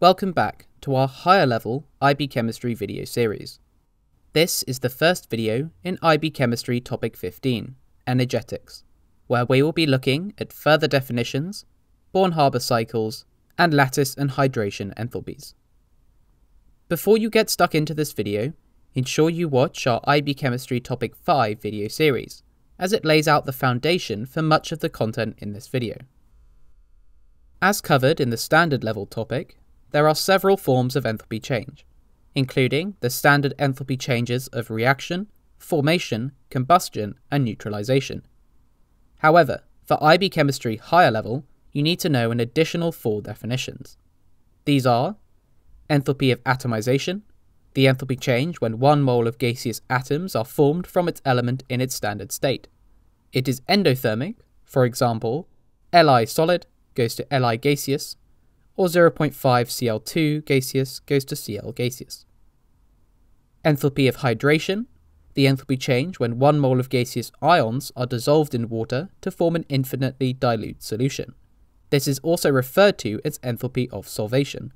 Welcome back to our higher level IB Chemistry video series. This is the first video in IB Chemistry topic 15, energetics, where we will be looking at further definitions, Born-Haber cycles, and lattice and hydration enthalpies. Before you get stuck into this video, ensure you watch our IB Chemistry topic 5 video series, as it lays out the foundation for much of the content in this video. As covered in the standard level topic, there are several forms of enthalpy change, including the standard enthalpy changes of reaction, formation, combustion, and neutralization. However, for IB chemistry higher level, you need to know an additional four definitions. These are enthalpy of atomization, the enthalpy change when one mole of gaseous atoms are formed from its element in its standard state. It is endothermic, for example, Li solid goes to Li gaseous, or 0.5 Cl2 gaseous goes to Cl gaseous. Enthalpy of hydration, the enthalpy change when one mole of gaseous ions are dissolved in water to form an infinitely dilute solution. This is also referred to as enthalpy of solvation.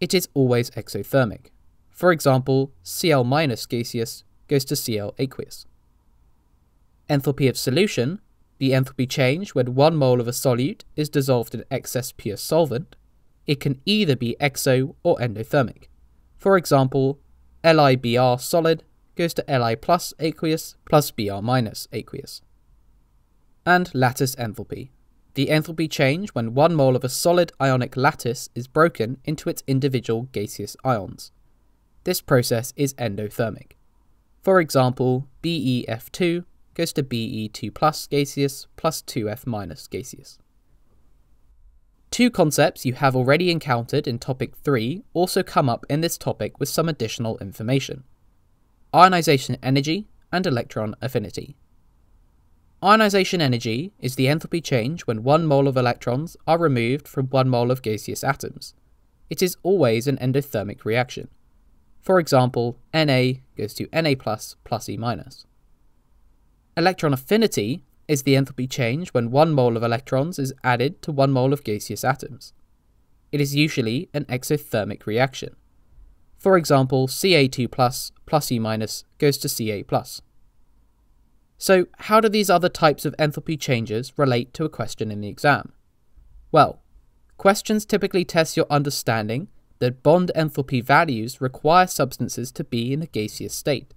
It is always exothermic. For example, Cl gaseous goes to Cl aqueous. Enthalpy of solution, the enthalpy change when one mole of a solute is dissolved in excess pure solvent, it can either be exo or endothermic. For example, LiBr solid goes to Li plus aqueous plus Br minus aqueous. And lattice enthalpy, the enthalpy change when one mole of a solid ionic lattice is broken into its individual gaseous ions. This process is endothermic. For example, BeF2 goes to Be2 plus gaseous plus 2F minus gaseous. Two concepts you have already encountered in topic 3 also come up in this topic with some additional information. Ionization energy and electron affinity. Ionization energy is the enthalpy change when one mole of electrons are removed from one mole of gaseous atoms. It is always an endothermic reaction. For example, Na goes to Na plus plus E minus. Electron affinity is the enthalpy change when one mole of electrons is added to one mole of gaseous atoms. It is usually an exothermic reaction. For example, Ca2 plus plus E minus goes to Ca plus. So how do these other types of enthalpy changes relate to a question in the exam? Well, questions typically test your understanding that bond enthalpy values require substances to be in a gaseous state.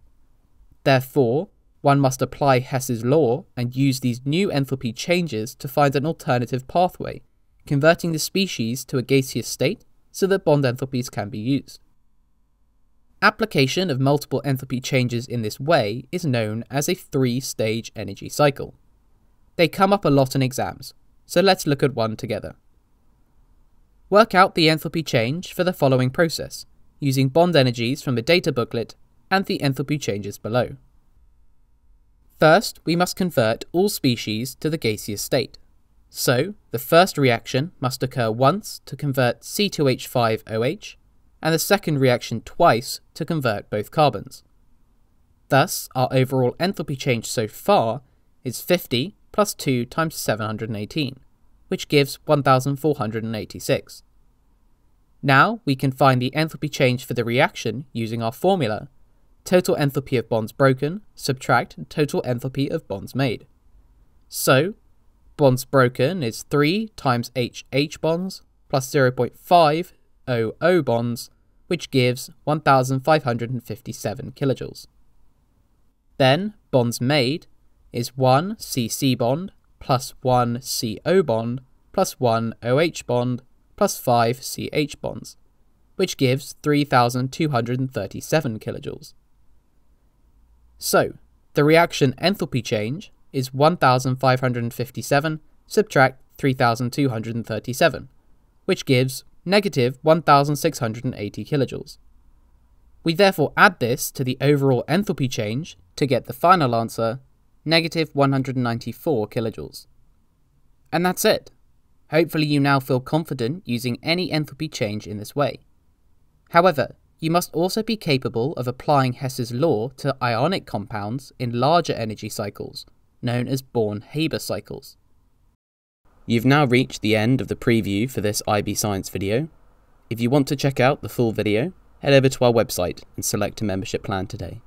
Therefore, one must apply Hess's law and use these new enthalpy changes to find an alternative pathway, converting the species to a gaseous state so that bond enthalpies can be used. Application of multiple enthalpy changes in this way is known as a three-stage energy cycle. They come up a lot in exams, so let's look at one together. Work out the enthalpy change for the following process, using bond energies from the data booklet and the enthalpy changes below. First, we must convert all species to the gaseous state. So, the first reaction must occur once to convert C2H5OH, and the second reaction twice to convert both carbons. Thus, our overall enthalpy change so far is 50 plus 2 times 718, which gives 1486. Now we can find the enthalpy change for the reaction using our formula, total enthalpy of bonds broken, subtract total enthalpy of bonds made. So, bonds broken is 3 times HH bonds plus 0.5 OO bonds, which gives 1557 kilojoules. Then, bonds made is 1 CC bond plus 1 CO bond plus 1 OH bond plus 5 CH bonds, which gives 3237 kilojoules. So, the reaction enthalpy change is 1557 subtract 3237, which gives negative 1680 kilojoules. We therefore add this to the overall enthalpy change to get the final answer, negative 194 kilojoules. And that's it. Hopefully you now feel confident using any enthalpy change in this way. However, you must also be capable of applying Hess's law to ionic compounds in larger energy cycles, known as Born-Haber cycles. You've now reached the end of the preview for this IB Science video. If you want to check out the full video, head over to our website and select a membership plan today.